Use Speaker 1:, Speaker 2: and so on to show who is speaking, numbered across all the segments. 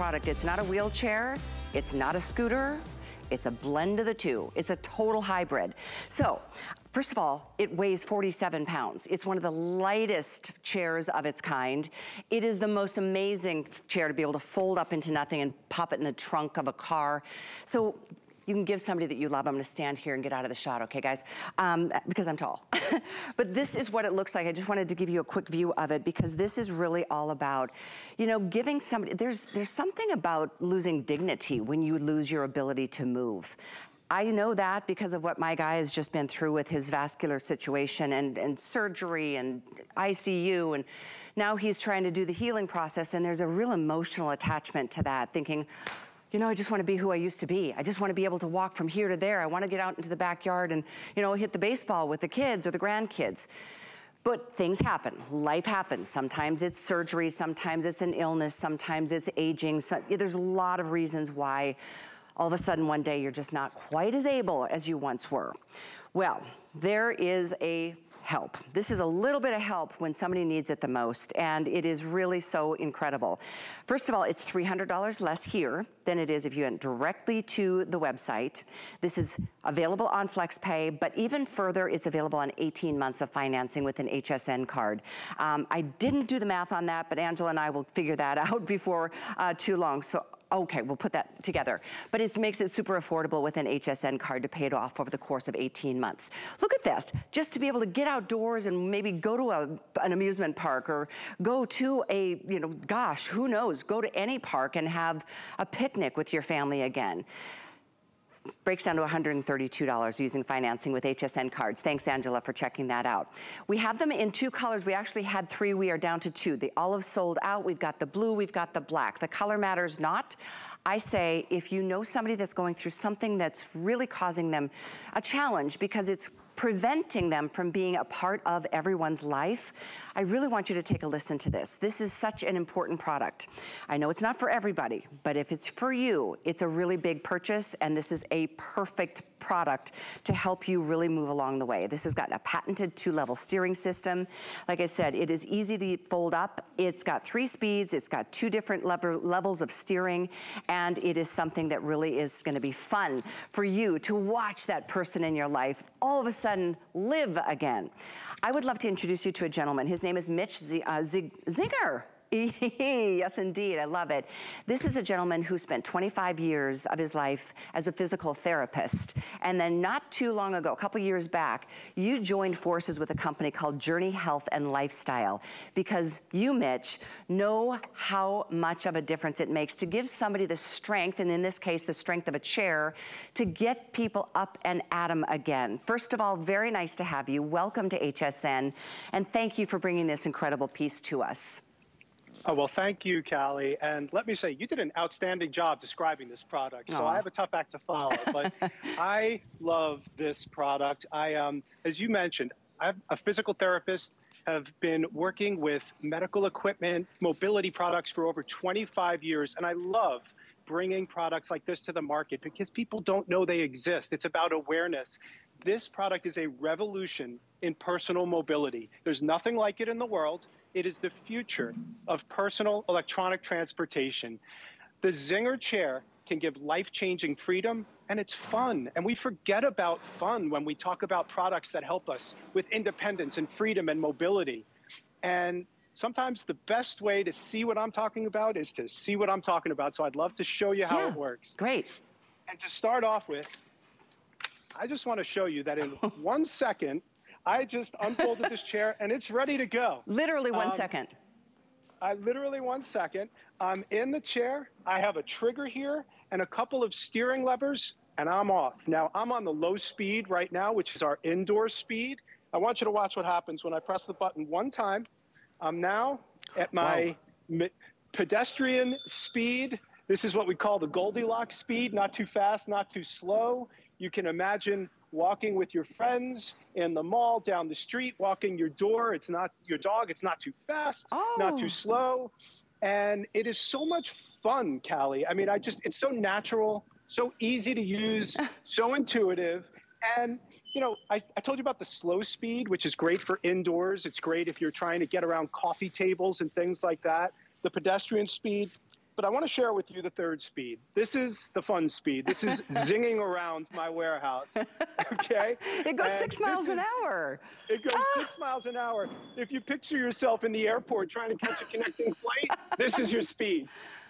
Speaker 1: product. It's not a wheelchair, it's not a scooter, it's a blend of the two. It's a total hybrid. So, first of all, it weighs 47 pounds. It's one of the lightest chairs of its kind. It is the most amazing chair to be able to fold up into nothing and pop it in the trunk of a car. So you can give somebody that you love. I'm gonna stand here and get out of the shot, okay guys? Um, because I'm tall. but this is what it looks like. I just wanted to give you a quick view of it because this is really all about, you know, giving somebody, there's, there's something about losing dignity when you lose your ability to move. I know that because of what my guy has just been through with his vascular situation and, and surgery and ICU and now he's trying to do the healing process and there's a real emotional attachment to that thinking, you know, I just wanna be who I used to be. I just wanna be able to walk from here to there. I wanna get out into the backyard and, you know, hit the baseball with the kids or the grandkids. But things happen, life happens. Sometimes it's surgery, sometimes it's an illness, sometimes it's aging. So, there's a lot of reasons why all of a sudden one day you're just not quite as able as you once were. Well, there is a help. This is a little bit of help when somebody needs it the most, and it is really so incredible. First of all, it's $300 less here than it is if you went directly to the website. This is available on FlexPay, but even further, it's available on 18 months of financing with an HSN card. Um, I didn't do the math on that, but Angela and I will figure that out before uh, too long. So okay, we'll put that together. But it makes it super affordable with an HSN card to pay it off over the course of 18 months. Look at this, just to be able to get outdoors and maybe go to a, an amusement park or go to a, you know, gosh, who knows, go to any park and have a picnic with your family again breaks down to $132 using financing with HSN cards. Thanks, Angela, for checking that out. We have them in two colors. We actually had three. We are down to two. The olive sold out. We've got the blue. We've got the black. The color matters not. I say if you know somebody that's going through something that's really causing them a challenge because it's preventing them from being a part of everyone's life, I really want you to take a listen to this. This is such an important product. I know it's not for everybody, but if it's for you, it's a really big purchase and this is a perfect product to help you really move along the way. This has got a patented two-level steering system. Like I said, it is easy to fold up. It's got three speeds. It's got two different levels of steering, and it is something that really is gonna be fun for you to watch that person in your life all of a sudden live again. I would love to introduce you to a gentleman. His name is Mitch Z uh, Zinger. Yes, indeed, I love it. This is a gentleman who spent 25 years of his life as a physical therapist. And then not too long ago, a couple years back, you joined forces with a company called Journey Health and Lifestyle because you, Mitch, know how much of a difference it makes to give somebody the strength, and in this case, the strength of a chair, to get people up and at them again. First of all, very nice to have you. Welcome to HSN, and thank you for bringing this incredible piece to us.
Speaker 2: Oh, well, thank you, Callie. And let me say, you did an outstanding job describing this product. So Aww. I have a tough act to follow, but I love this product. I, um, as you mentioned, I'm a physical therapist, have been working with medical equipment, mobility products for over 25 years, and I love bringing products like this to the market because people don't know they exist. It's about awareness. This product is a revolution in personal mobility. There's nothing like it in the world. It is the future of personal electronic transportation. The Zinger chair can give life-changing freedom and it's fun. And we forget about fun when we talk about products that help us with independence and freedom and mobility. And sometimes the best way to see what I'm talking about is to see what I'm talking about. So I'd love to show you how yeah, it works.
Speaker 1: Great.
Speaker 2: And to start off with, I just want to show you that in one second, I just unfolded this chair and it's ready to go.
Speaker 1: Literally one um, second.
Speaker 2: I literally one second. I'm in the chair. I have a trigger here and a couple of steering levers and I'm off. Now I'm on the low speed right now, which is our indoor speed. I want you to watch what happens when I press the button one time. I'm now at my wow. pedestrian speed. This is what we call the Goldilocks speed, not too fast, not too slow. You can imagine walking with your friends in the mall, down the street, walking your door. It's not your dog. It's not too fast, oh. not too oh. slow. And it is so much fun, Callie. I mean, I just, it's so natural, so easy to use, so intuitive. And, you know, I, I told you about the slow speed, which is great for indoors. It's great if you're trying to get around coffee tables and things like that. The pedestrian speed, but I want to share with you the third speed. This is the fun speed. This is zinging around my warehouse. Okay?
Speaker 1: It goes and six miles an hour.
Speaker 2: It goes ah. six miles an hour. If you picture yourself in the airport trying to catch a connecting flight, this is your speed.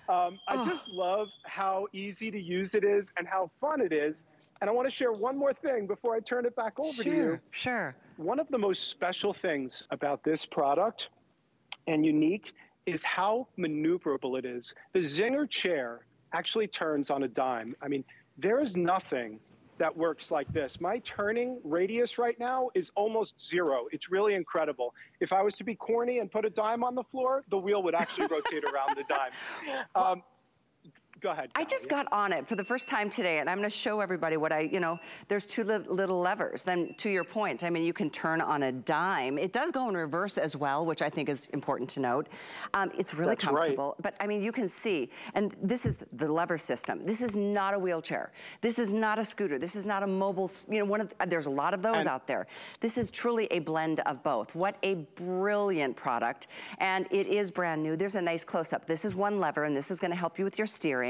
Speaker 2: Um, I oh. just love how easy to use it is and how fun it is. And I want to share one more thing before I turn it back over
Speaker 1: sure,
Speaker 2: to you.
Speaker 1: Sure.
Speaker 2: One of the most special things about this product and unique is how maneuverable it is. The Zinger chair actually turns on a dime. I mean, there is nothing that works like this. My turning radius right now is almost zero. It's really incredible. If I was to be corny and put a dime on the floor, the wheel would actually rotate around the dime. Um, Go ahead.
Speaker 1: I just got on it for the first time today, and I'm going to show everybody what I, you know, there's two li little levers. Then to your point, I mean, you can turn on a dime. It does go in reverse as well, which I think is important to note. Um, it's really That's comfortable, right. but I mean, you can see, and this is the lever system. This is not a wheelchair. This is not a scooter. This is not a mobile, you know, one of, the, there's a lot of those and out there. This is truly a blend of both. What a brilliant product, and it is brand new. There's a nice close-up. This is one lever, and this is going to help you with your steering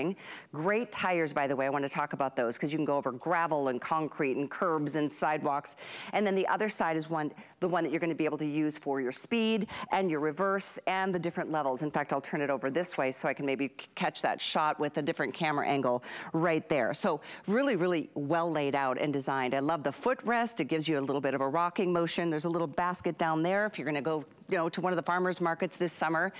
Speaker 1: Great tires, by the way. I want to talk about those because you can go over gravel and concrete and curbs and sidewalks. And then the other side is one, the one that you're going to be able to use for your speed and your reverse and the different levels. In fact, I'll turn it over this way so I can maybe catch that shot with a different camera angle right there. So really, really well laid out and designed. I love the footrest. It gives you a little bit of a rocking motion. There's a little basket down there if you're going to go you know, to one of the farmers markets this summer.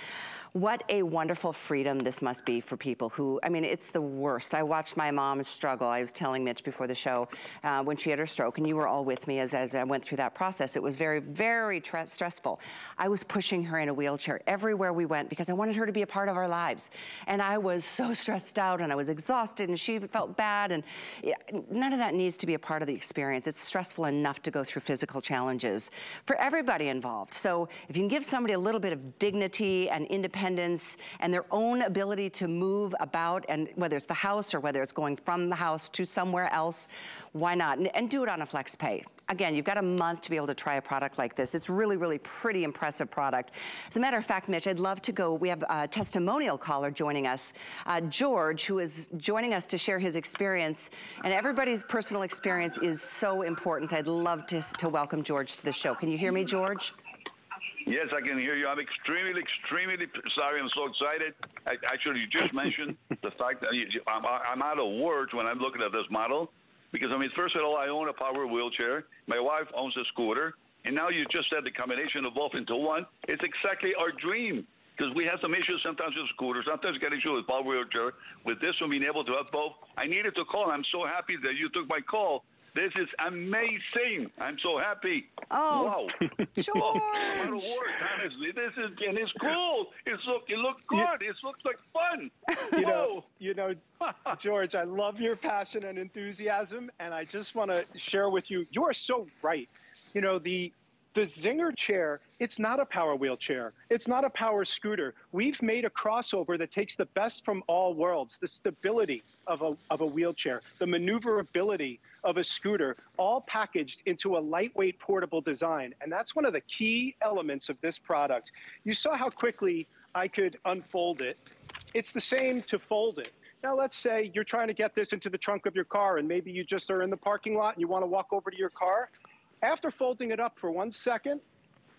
Speaker 1: What a wonderful freedom this must be for people who, I mean, it's the worst. I watched my mom struggle. I was telling Mitch before the show uh, when she had her stroke, and you were all with me as, as I went through that process. It was very, very stressful. I was pushing her in a wheelchair everywhere we went because I wanted her to be a part of our lives. And I was so stressed out and I was exhausted and she felt bad. And none of that needs to be a part of the experience. It's stressful enough to go through physical challenges for everybody involved. So if you can give somebody a little bit of dignity and independence and their own ability to move about and whether it's the house or whether it's going from the house to somewhere else, why not? And, and do it on a flex pay. Again, you've got a month to be able to try a product like this. It's really, really pretty impressive product. As a matter of fact, Mitch, I'd love to go, we have a testimonial caller joining us, uh, George, who is joining us to share his experience. And everybody's personal experience is so important. I'd love to, to welcome George to the show. Can you hear me, George?
Speaker 3: Yes, I can hear you. I'm extremely, extremely sorry. I'm so excited. I, actually, you just mentioned the fact that you, I'm, I'm out of words when I'm looking at this model because, I mean, first of all, I own a power wheelchair. My wife owns a scooter. And now you just said the combination of both into one. It's exactly our dream because we have some issues sometimes with scooters, sometimes get issues with power wheelchair. With this one being able to have both, I needed to call. I'm so happy that you took my call this is amazing. I'm so happy.
Speaker 1: Oh,
Speaker 3: wow.
Speaker 1: Sure.
Speaker 3: what a word, honestly. This is, and it's cool. It's look, it looks good. Yeah. It looks like fun.
Speaker 2: You know, you know, George, I love your passion and enthusiasm. And I just want to share with you, you are so right. You know, the the Zinger chair, it's not a power wheelchair. It's not a power scooter. We've made a crossover that takes the best from all worlds, the stability of a, of a wheelchair, the maneuverability of a scooter, all packaged into a lightweight portable design. And that's one of the key elements of this product. You saw how quickly I could unfold it. It's the same to fold it. Now, let's say you're trying to get this into the trunk of your car and maybe you just are in the parking lot and you want to walk over to your car. After folding it up for one second,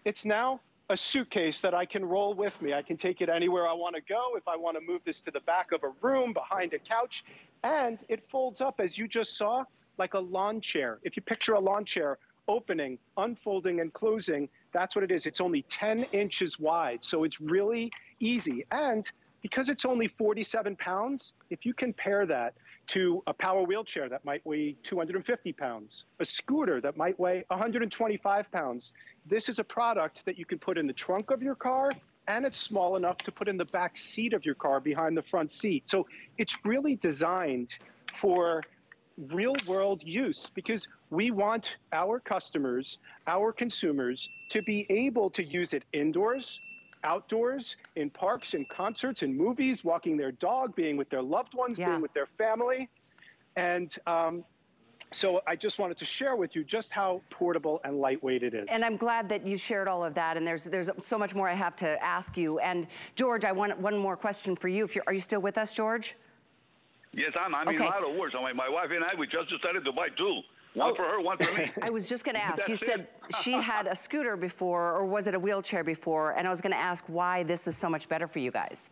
Speaker 2: it's now a suitcase that I can roll with me. I can take it anywhere I want to go. If I want to move this to the back of a room, behind a couch, and it folds up, as you just saw, like a lawn chair. If you picture a lawn chair opening, unfolding, and closing, that's what it is. It's only 10 inches wide, so it's really easy. And because it's only 47 pounds, if you compare that to a power wheelchair that might weigh 250 pounds, a scooter that might weigh 125 pounds. This is a product that you can put in the trunk of your car and it's small enough to put in the back seat of your car behind the front seat. So it's really designed for real world use because we want our customers, our consumers to be able to use it indoors, outdoors, in parks, in concerts, in movies, walking their dog, being with their loved ones, yeah. being with their family. And um, So I just wanted to share with you just how portable and lightweight it is.
Speaker 1: And I'm glad that you shared all of that. And there's there's so much more I have to ask you. And George, I want one more question for you. If you're, are you still with us, George?
Speaker 3: Yes, I'm. I mean, okay. a lot of words. I mean, my wife and I, we just decided to buy two. One oh. for her, one for me.
Speaker 1: I was just going to ask. you said she had a scooter before, or was it a wheelchair before? And I was going to ask why this is so much better for you guys.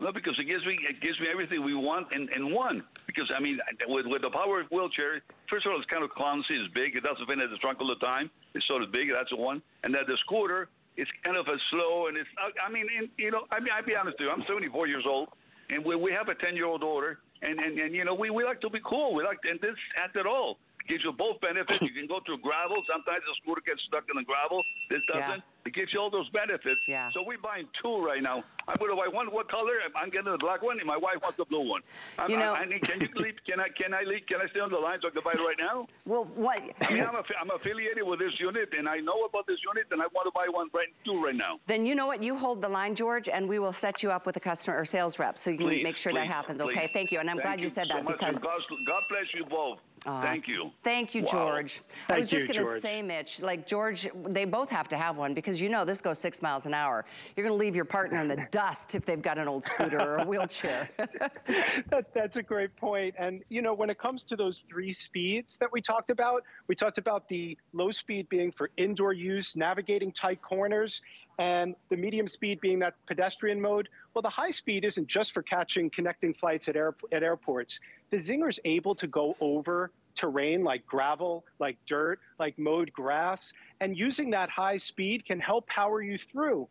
Speaker 3: No, because it gives me it gives me everything we want in, in one. Because I mean, with with the power wheelchair, first of all, it's kind of clumsy. It's big. It doesn't fit in the trunk all the time. It's sort of big. That's the one. And then the scooter, it's kind of a slow and it's. I mean, in, you know, I mean, I'll be honest with you. I'm 74 years old, and we we have a 10 year old daughter, and and and you know, we we like to be cool. We like and this has it all gives you both benefits. you can go through gravel. Sometimes the scooter gets stuck in the gravel. This doesn't. Yeah. It gives you all those benefits.
Speaker 1: Yeah.
Speaker 3: So we're buying two right now. I'm going to buy one. What color? I'm getting the black one, and my wife wants the blue one. I'm,
Speaker 1: you know,
Speaker 3: I, I need, can you leave? Can I? Can I leave? Can I stay on the line so I can buy it right now?
Speaker 1: Well, what?
Speaker 3: I mean, I'm, I'm affiliated with this unit, and I know about this unit, and I want to buy one right two right now.
Speaker 1: Then you know what? You hold the line, George, and we will set you up with a customer or sales rep so you can
Speaker 3: please,
Speaker 1: make sure
Speaker 3: please,
Speaker 1: that happens.
Speaker 3: Please.
Speaker 1: Okay, thank you, and I'm
Speaker 3: thank
Speaker 1: glad you, said
Speaker 3: so
Speaker 1: that because
Speaker 3: God, God bless you both. Uh, thank you.
Speaker 1: Thank you,
Speaker 3: wow.
Speaker 1: George.
Speaker 2: Thank
Speaker 1: I was just
Speaker 2: going
Speaker 1: to say, Mitch, like George, they both have to have one because you know this goes six miles an hour. You're going to leave your partner in the dust if they've got an old scooter or a wheelchair.
Speaker 2: that, that's a great point. And, you know, when it comes to those three speeds that we talked about, we talked about the low speed being for indoor use, navigating tight corners, and the medium speed being that pedestrian mode. Well, the high speed isn't just for catching connecting flights at, at airports. The Zinger is able to go over terrain like gravel, like dirt, like mowed grass, and using that high speed can help power you through.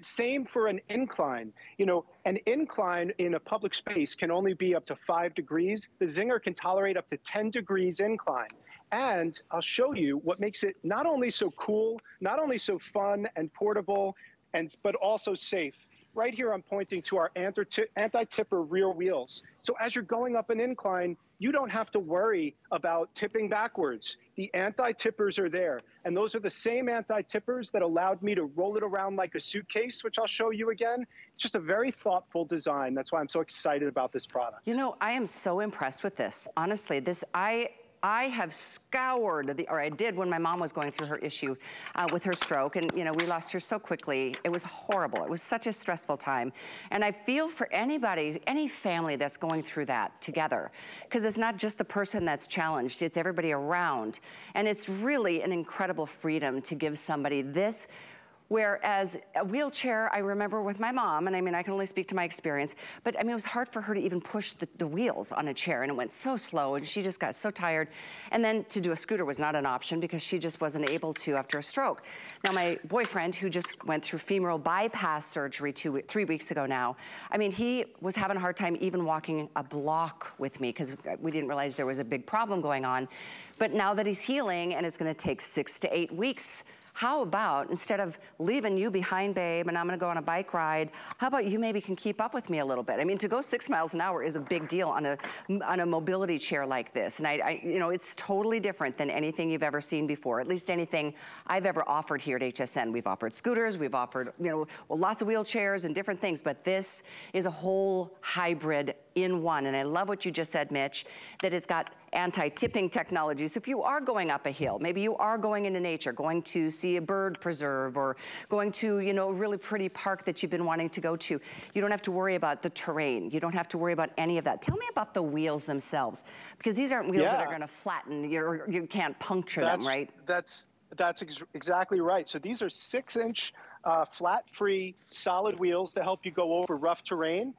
Speaker 2: Same for an incline. You know, an incline in a public space can only be up to five degrees. The Zinger can tolerate up to 10 degrees incline. And I'll show you what makes it not only so cool, not only so fun and portable, and but also safe. Right here, I'm pointing to our anti-tipper rear wheels. So as you're going up an incline, you don't have to worry about tipping backwards. The anti-tippers are there. And those are the same anti-tippers that allowed me to roll it around like a suitcase, which I'll show you again. Just a very thoughtful design. That's why I'm so excited about this product.
Speaker 1: You know, I am so impressed with this. Honestly, this, I, I have scoured, the, or I did when my mom was going through her issue uh, with her stroke. And, you know, we lost her so quickly. It was horrible. It was such a stressful time. And I feel for anybody, any family that's going through that together, because it's not just the person that's challenged, it's everybody around. And it's really an incredible freedom to give somebody this Whereas a wheelchair, I remember with my mom, and I mean, I can only speak to my experience, but I mean, it was hard for her to even push the, the, wheels on a chair, and it went so slow, and she just got so tired. And then to do a scooter was not an option because she just wasn't able to after a stroke. Now, my boyfriend, who just went through femoral bypass surgery two, three weeks ago now, I mean, he was having a hard time even walking a block with me because we didn't realize there was a big problem going on. But now that he's healing, and it's gonna take six to eight weeks how about instead of leaving you behind, babe, and I'm gonna go on a bike ride, how about you maybe can keep up with me a little bit? I mean, to go six miles an hour is a big deal on a, on a mobility chair like this. And I, I, you know, it's totally different than anything you've ever seen before, at least anything I've ever offered here at HSN. We've offered scooters, we've offered, you know, well, lots of wheelchairs and different things, but this is a whole hybrid in one. And I love what you just said, Mitch, that it's got anti-tipping technology. So if you are going up a hill, maybe you are going into nature, going to see a bird preserve or going to, you know, a really pretty park that you've been wanting to go to, you don't have to worry about the terrain. You don't have to worry about any of that. Tell me about the wheels themselves, because these aren't wheels yeah. that are gonna flatten, you you can't puncture
Speaker 2: that's,
Speaker 1: them, right?
Speaker 2: That's, that's ex exactly right. So these are six inch uh, flat free solid wheels to help you go over rough terrain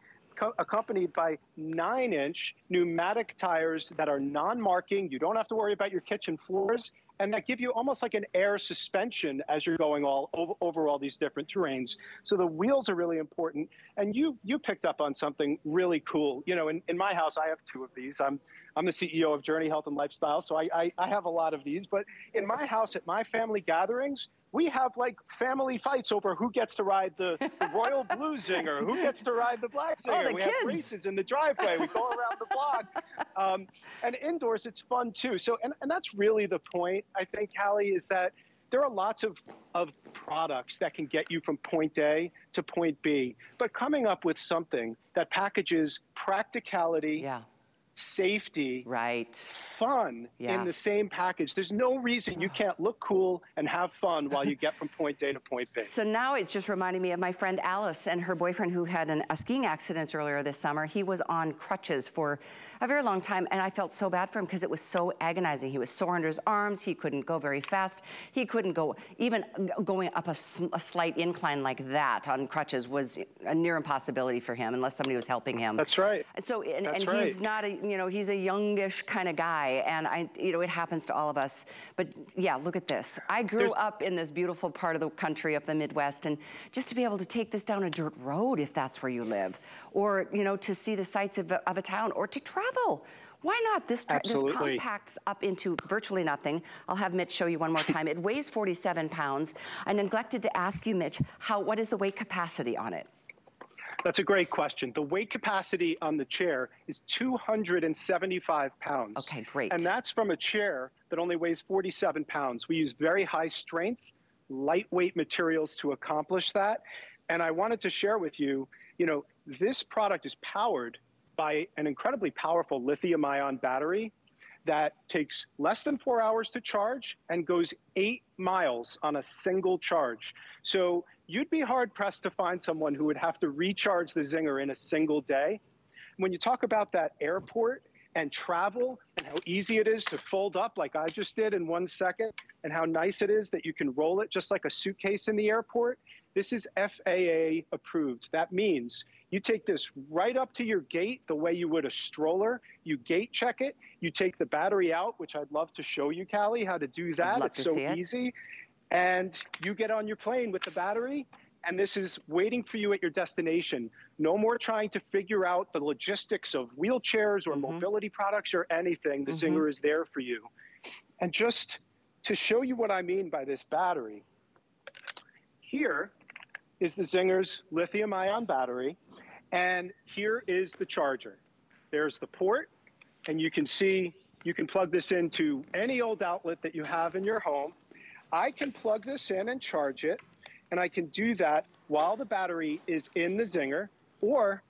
Speaker 2: accompanied by nine inch pneumatic tires that are non marking. You don't have to worry about your kitchen floors and that give you almost like an air suspension as you're going all over, over, all these different terrains. So the wheels are really important. And you you picked up on something really cool. You know, in, in my house, I have two of these. I'm I'm the CEO of Journey Health and Lifestyle, so I, I, I have a lot of these. But in my house, at my family gatherings, we have like family fights over who gets to ride the, the Royal Blue Zinger, who gets to ride the Black Zinger.
Speaker 1: Oh, the
Speaker 2: we
Speaker 1: kids.
Speaker 2: have races in the driveway. We go around the block. Um, and indoors, it's fun too. So, and, and that's really the point, I think, Callie, is that there are lots of, of products that can get you from point A to point B. But coming up with something that packages practicality,
Speaker 1: yeah
Speaker 2: safety,
Speaker 1: right,
Speaker 2: fun
Speaker 1: yeah.
Speaker 2: in the same package. There's no reason you can't look cool and have fun while you get from point A to point B.
Speaker 1: So now it's just reminding me of my friend Alice and her boyfriend who had an, a skiing accident earlier this summer. He was on crutches for a very long time and I felt so bad for him because it was so agonizing. He was sore under his arms. He couldn't go very fast. He couldn't go, even going up a, a slight incline like that on crutches was a near impossibility for him unless somebody was helping him.
Speaker 2: That's right.
Speaker 1: So, and, and
Speaker 2: right.
Speaker 1: he's not a, you know, he's a youngish kind of guy and I, you know, it happens to all of us. But yeah, look at this. I grew There's up in this beautiful part of the country up the Midwest and just to be able to take this down a dirt road if that's where you live or, you know, to see the sights of of a town or to travel. Why not? This, this compacts up into virtually nothing. I'll have Mitch show you one more time. It weighs 47 pounds. I neglected to ask you, Mitch, how what is the weight capacity on it?
Speaker 2: That's a great question. The weight capacity on the chair is 275 pounds.
Speaker 1: Okay, great.
Speaker 2: And that's from a chair that only weighs 47 pounds. We use very high strength, lightweight materials to accomplish that. And I wanted to share with you, you know, this product is powered by an incredibly powerful lithium ion battery that takes less than four hours to charge and goes eight miles on a single charge. So you'd be hard pressed to find someone who would have to recharge the Zinger in a single day. When you talk about that airport and travel and how easy it is to fold up like I just did in one second and how nice it is that you can roll it just like a suitcase in the airport, this is FAA approved. That means you take this right up to your gate the way you would a stroller. You gate check it. You take the battery out, which I'd love to show you, Callie, how to do that. It's so easy. And you get on your plane with the battery, and this is waiting for you at your destination. No more trying to figure out the logistics of wheelchairs or mm-hmm. mobility products or anything. The mm-hmm. Zinger is there for you. And just to show you what I mean by this battery, here is the Zinger's lithium ion battery. And here is the charger. There's the port, and you can see you can plug this into any old outlet that you have in your home. I can plug this in and charge it, and I can do that while the battery is in the Zinger. Or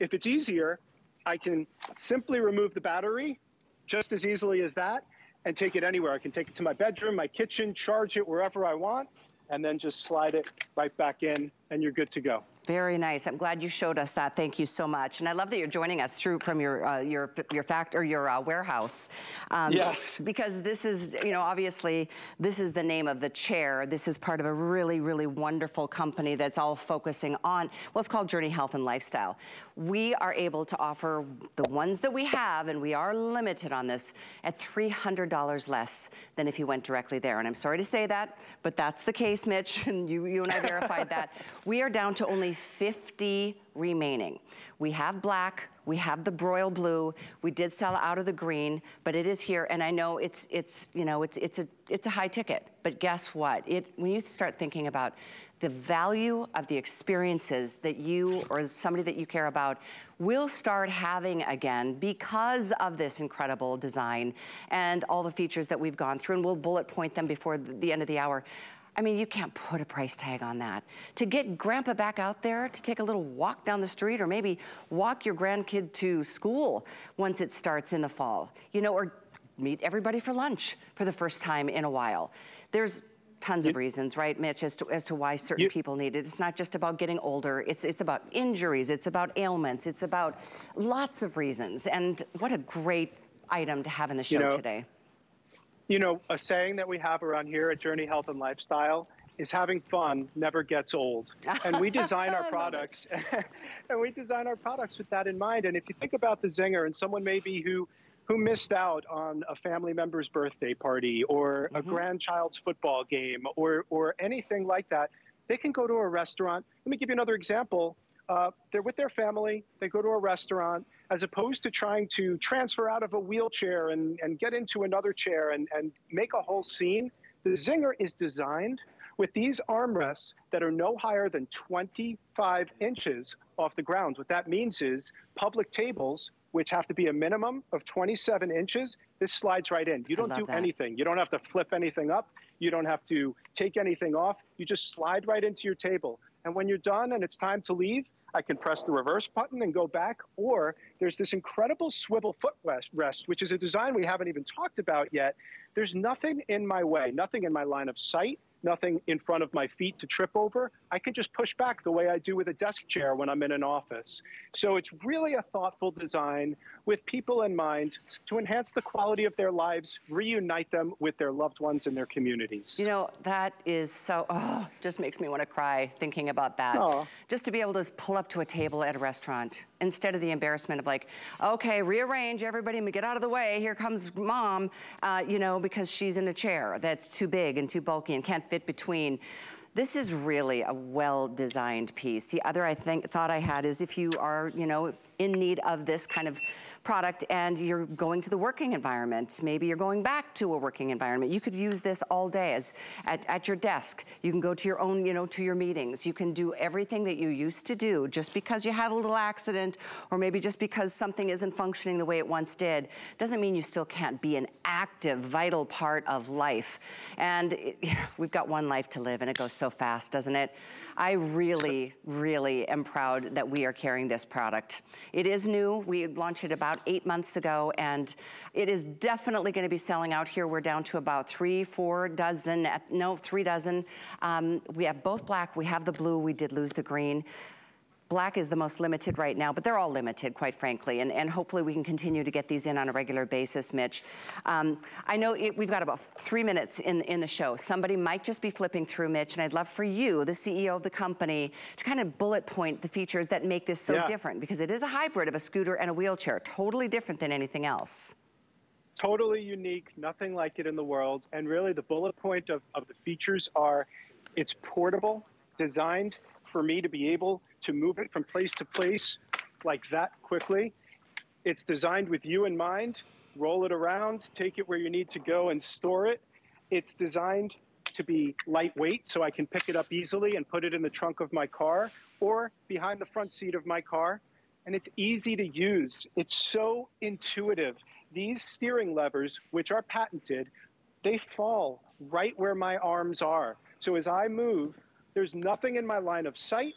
Speaker 2: if it's easier, I can simply remove the battery just as easily as that and take it anywhere. I can take it to my bedroom, my kitchen, charge it wherever I want, and then just slide it right back in and you're good to go.
Speaker 1: Very nice. I'm glad you showed us that. Thank you so much. And I love that you're joining us through from your uh, your your fact or your uh, warehouse.
Speaker 2: Um, yeah.
Speaker 1: Because this is, you know, obviously this is the name of the chair. This is part of a really, really wonderful company that's all focusing on what's called Journey Health and Lifestyle. We are able to offer the ones that we have, and we are limited on this, at $300 less than if you went directly there. And I'm sorry to say that, but that's the case, Mitch, and you, you and I verified that. We are down to only 50 remaining. We have black, we have the royal blue. We did sell out of the green, but it is here. And I know it's, it's you know, it's, it's, a, it's a high ticket. But guess what? It, when you start thinking about the value of the experiences that you or somebody that you care about will start having again because of this incredible design and all the features that we've gone through. And we'll bullet point them before the end of the hour. I mean, you can't put a price tag on that. To get grandpa back out there, to take a little walk down the street or maybe walk your grandkid to school once it starts in the fall, you know, or meet everybody for lunch for the first time in a while. There's tons of reasons, right, Mitch, as to, as to why certain you, people need it. It's not just about getting older. It's, it's about injuries. It's about ailments. It's about lots of reasons. And what a great item to have in the show
Speaker 2: you know,
Speaker 1: today.
Speaker 2: You know, a saying that we have around here at Journey Health and Lifestyle is having fun never gets old. And we design our products and we design our products with that in mind. And if you think about the Zinger and someone maybe who who missed out on a family member's birthday party or a mm-hmm. grandchild's football game or or anything like that, they can go to a restaurant. Let me give you another example. Uh, they're with their family, they go to a restaurant, as opposed to trying to transfer out of a wheelchair and, and get into another chair and, and make a whole scene. The Zinger is designed with these armrests that are no higher than 25 inches off the ground. What that means is public tables, which have to be a minimum of 27 inches, this slides right in. You don't do that. anything. You don't have to flip anything up. You don't have to take anything off. You just slide right into your table. And when you're done and it's time to leave, I can press the reverse button and go back, or there's this incredible swivel footrest, which is a design we haven't even talked about yet. There's nothing in my way, nothing in my line of sight, nothing in front of my feet to trip over. I can just push back the way I do with a desk chair when I'm in an office. So it's really a thoughtful design with people in mind to enhance the quality of their lives, reunite them with their loved ones and their communities.
Speaker 1: You know, that is so, oh, just makes me want to cry thinking about that. Aww. Just to be able to pull up to a table at a restaurant instead of the embarrassment of like, okay, rearrange everybody, and get out of the way, here comes mom, uh, you know, because she's in a chair that's too big and too bulky and can't fit between. This is really a well-designed piece. The other I think thought I had is if you are, you know, in need of this kind of product and you're going to the working environment. Maybe you're going back to a working environment. You could use this all day as at, at your desk. You can go to your own, you know, to your meetings. You can do everything that you used to do just because you had a little accident or maybe just because something isn't functioning the way it once did doesn't mean you still can't be an active, vital part of life. And it, we've got one life to live and it goes so fast, doesn't it? I really, really am proud that we are carrying this product. It is new. We launched it about eight months ago, and it is definitely going to be selling out here. We're down to about three, four dozen, no, three dozen. Um, we have both black. We have the blue. We did lose the green. Black is the most limited right now, but they're all limited, quite frankly, and, and hopefully we can continue to get these in on a regular basis, Mitch. Um, I know it, we've got about three minutes in, in the show. Somebody might just be flipping through, Mitch, and I'd love for you, the CEO of the company, to kind of bullet point the features that make this so yeah. different, because it is a hybrid of a scooter and a wheelchair, totally different than anything else
Speaker 2: totally unique, nothing like it in the world. And really the bullet point of, of the features are it's portable, designed for me to be able to move it from place to place like that quickly. It's designed with you in mind. Roll it around, take it where you need to go and store it. It's designed to be lightweight so I can pick it up easily and put it in the trunk of my car or behind the front seat of my car. And it's easy to use. It's so intuitive. These steering levers, which are patented, they fall right where my arms are. So as I move, there's nothing in my line of sight.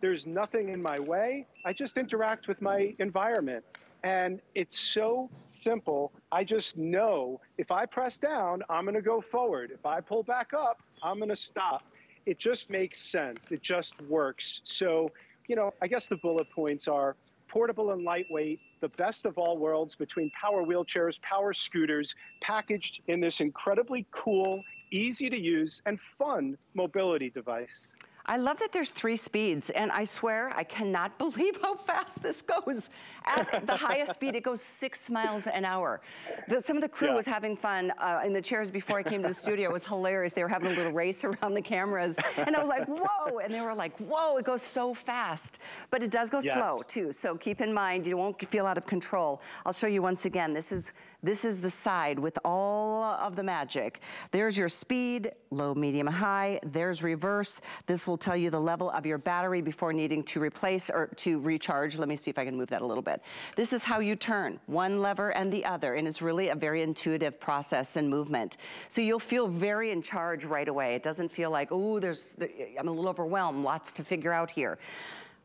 Speaker 2: There's nothing in my way. I just interact with my environment. And it's so simple. I just know if I press down, I'm going to go forward. If I pull back up, I'm going to stop. It just makes sense. It just works. So, you know, I guess the bullet points are portable and lightweight, the best of all worlds between power wheelchairs, power scooters, packaged in this incredibly cool, easy to use, and fun mobility device.
Speaker 1: I love that there's three speeds, and I swear I cannot believe how fast this goes. At the highest speed, it goes six miles an hour. The, some of the crew yeah. was having fun uh, in the chairs before I came to the studio. It was hilarious. They were having a little race around the cameras, and I was like, whoa, and they were like, whoa, it goes so fast. But it does go yes. slow, too, so keep in mind, you won't feel out of control. I'll show you once again. This is this is the side with all of the magic. There's your speed, low, medium, high. There's reverse. This will tell you the level of your battery before needing to replace or to recharge. Let me see if I can move that a little bit. This is how you turn one lever and the other, and it's really a very intuitive process and movement. So you'll feel very in charge right away. It doesn't feel like, oh, there's, I'm a little overwhelmed, lots to figure out here.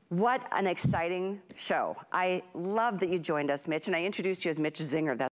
Speaker 1: What an exciting show. I love that you joined us, Mitch, and I introduced you as Mitch Zinger. That's